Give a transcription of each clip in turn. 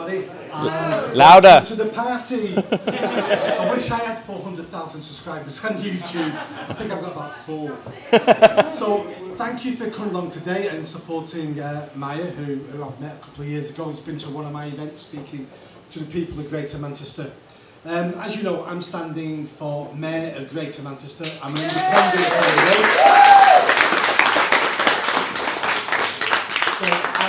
everybody. And Louder. To the party. I wish I had 400,000 subscribers on YouTube. I think I've got about four. so thank you for coming along today and supporting uh, Mahyar, who, who I've met a couple of years ago. He's been to one of my events speaking to the people of Greater Manchester. Um, as you know, I'm standing for Mayor of Greater Manchester. I'm an independent candidate.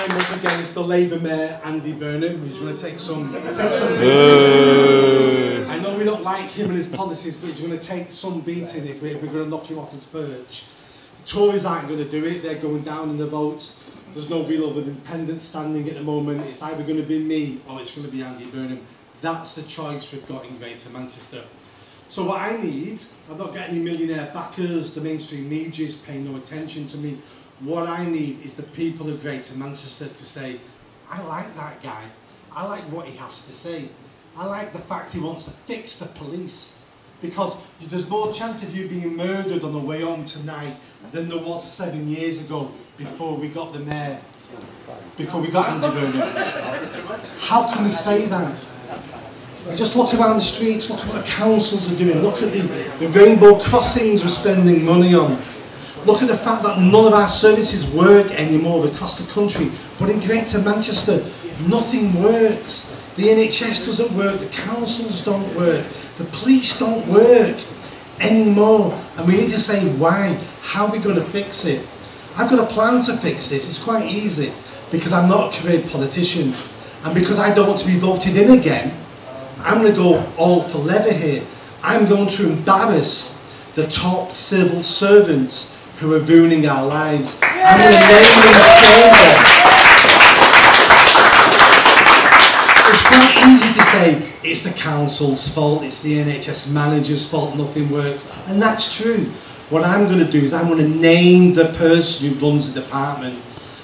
I'm up against the Labour Mayor, Andy Burnham, who's going to take some, take some beating. I know we don't like him and his policies, but he's going to take some beating if we're, if we're going to knock him off his perch. The Tories aren't going to do it. They're going down in the votes. There's no real other independent standing at the moment. It's either going to be me or it's going to be Andy Burnham. That's the choice we've got in Greater Manchester. So what I need, I've not got any millionaire backers, the mainstream media is paying no attention to me. What I need is the people of Greater Manchester to say, I like that guy. I like what he has to say. I like the fact he wants to fix the police. Because there's more chance of you being murdered on the way home tonight than there was seven years ago before we got the mayor, before we got Andy Burnham. How can we say that? Just look around the streets, look at what the councils are doing, look at the, the rainbow crossings we're spending money on. Look at the fact that none of our services work anymore across the country. But in Greater Manchester, nothing works. The NHS doesn't work, the councils don't work, the police don't work anymore. And we need to say why. How are we going to fix it? I've got a plan to fix this. It's quite easy because I'm not a career politician. And because I don't want to be voted in again, I'm going to go all for leather here. I'm going to embarrass the top civil servants who are ruining our lives. I'm going to name and shame them. It's quite easy to say it's the council's fault, it's the NHS manager's fault, nothing works. And that's true. What I'm going to do is I'm going to name the person who runs the department.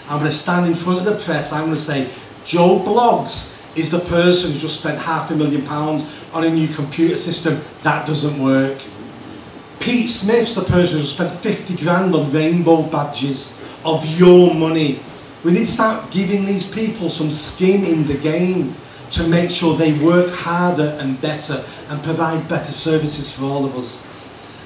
I'm going to stand in front of the press, I'm going to say, Joe Bloggs is the person who just spent half a million pounds on a new computer system. That doesn't work. Pete Smith's the person who spent 50 grand on rainbow badges of your money. We need to start giving these people some skin in the game to make sure they work harder and better and provide better services for all of us.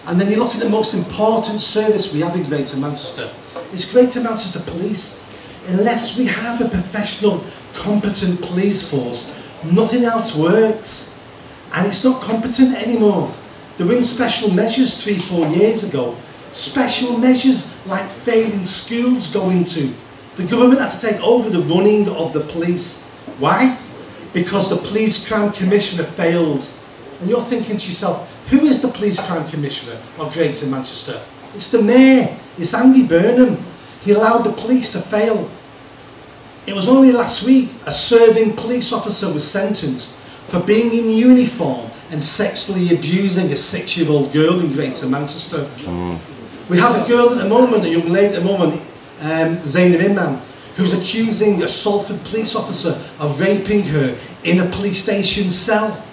And then you look at the most important service we have in Greater Manchester. It's Greater Manchester Police. Unless we have a professional, competent police force, nothing else works. And it's not competent anymore. They were in special measures three, four years ago. Special measures like failing schools going to. The government had to take over the running of the police. Why? Because the police crime commissioner failed. And you're thinking to yourself, who is the police crime commissioner of Greater Manchester? It's the mayor, it's Andy Burnham. He allowed the police to fail. It was only last week a serving police officer was sentenced for being in uniform and sexually abusing a six-year-old girl in Greater Manchester. We have a girl at the moment, a young lady at the moment, um, Zainab Imam, who's accusing a Salford police officer of raping her in a police station cell.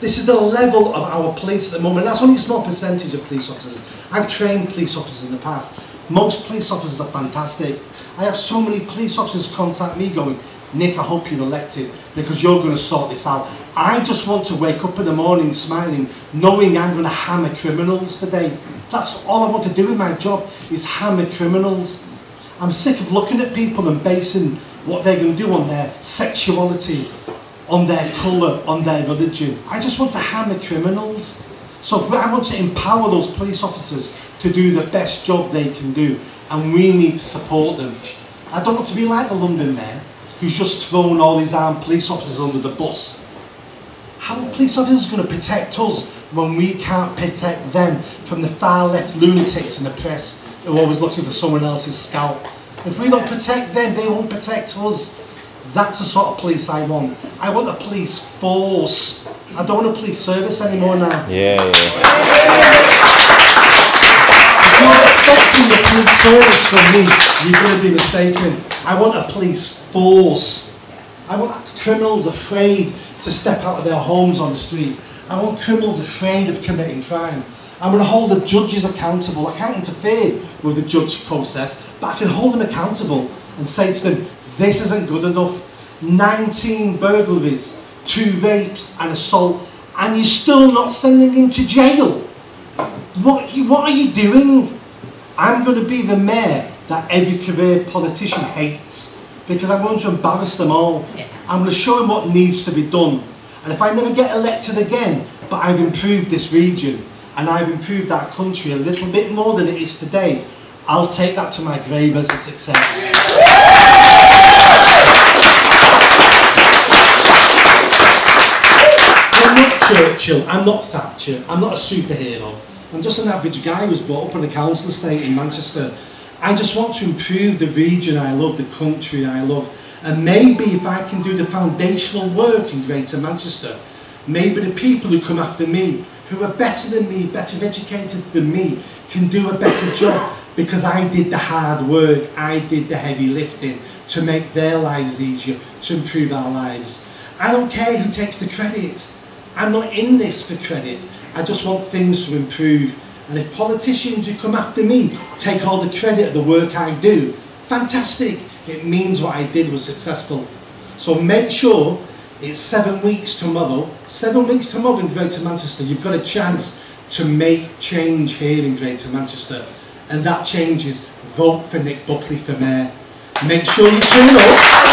This is the level of our police at the moment. That's only a small percentage of police officers. I've trained police officers in the past. Most police officers are fantastic. I have so many police officers contact me going, Nick, I hope you're elected because you're going to sort this out. I just want to wake up in the morning smiling, knowing I'm going to hammer criminals today. That's all I want to do in my job is hammer criminals. I'm sick of looking at people and basing what they're going to do on their sexuality, on their colour, on their religion. I just want to hammer criminals. So I want to empower those police officers to do the best job they can do and we need to support them. I don't want to be like the London mayor who's just thrown all these armed police officers under the bus. How are police officers going to protect us when we can't protect them from the far left lunatics in the press who are always looking for someone else's scalp? If we don't protect them, they won't protect us. That's the sort of police I want. I want a police force. I don't want a police service anymore now. Yeah, yeah. Expecting a police service from me, you're going to be mistaken. I want a police force. I want criminals afraid to step out of their homes on the street. I want criminals afraid of committing crime. I'm going to hold the judges accountable. I can't interfere with the judge process, but I can hold them accountable and say to them, this isn't good enough. 19 burglaries, two rapes and assault, and you're still not sending him to jail. What, what are you doing? I'm going to be the mayor that every career politician hates because I'm going to embarrass them all. Yes. I'm going to show them what needs to be done. And if I never get elected again, but I've improved this region and I've improved that country a little bit more than it is today, I'll take that to my grave as a success. I'm not Churchill, I'm not Thatcher, I'm not a superhero. I'm just an average guy who was brought up on a council estate in Manchester. I just want to improve the region I love, the country I love. And maybe if I can do the foundational work in Greater Manchester, maybe the people who come after me, who are better than me, better educated than me, can do a better job because I did the hard work, I did the heavy lifting to make their lives easier, to improve our lives. I don't care who takes the credit. I'm not in this for credit. I just want things to improve. And if politicians who come after me take all the credit of the work I do, fantastic. It means what I did was successful. So make sure it's seven weeks tomorrow. Seven weeks tomorrow in Greater Manchester. You've got a chance to make change here in Greater Manchester. And that change is vote for Nick Buckley for Mayor. Make sure you turn up.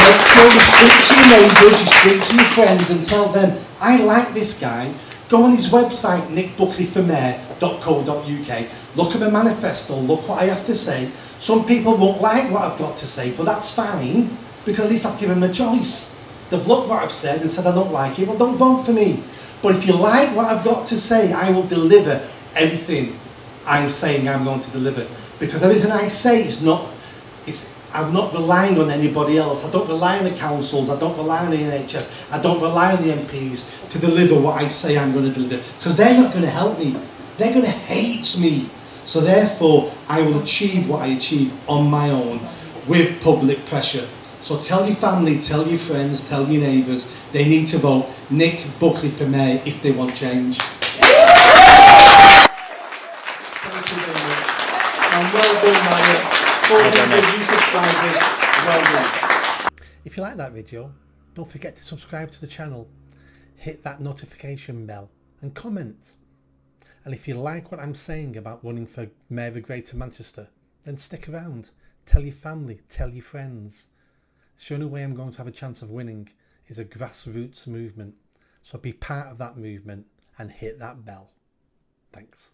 Make sure you speak to your neighbours, you speak to your friends and tell them, I like this guy. Go on his website, nickbuckleyformayor.co.uk. Look at my manifesto, look what I have to say. Some people won't like what I've got to say, but that's fine, because at least I've given them a choice. They've looked what I've said and said I don't like it, well don't vote for me. But if you like what I've got to say, I will deliver everything I'm saying I'm going to deliver. Because everything I say is not, it's, I'm not relying on anybody else. I don't rely on the councils, I don't rely on the NHS, I don't rely on the MPs to deliver what I say I'm going to deliver. Because they're not going to help me. They're going to hate me. So therefore, I will achieve what I achieve on my own with public pressure. So tell your family, tell your friends, tell your neighbours, they need to vote Nick Buckley for Mayor if they want change. Thank you very much. And well done, Mahyar. 400 new subscribers. Well. If you like that video, don't forget to subscribe to the channel, hit that notification bell and comment. And if you like what I'm saying about running for Mayor of Greater Manchester, then stick around. Tell your family, tell your friends. The only way I'm going to have a chance of winning is a grassroots movement. So be part of that movement and hit that bell. Thanks.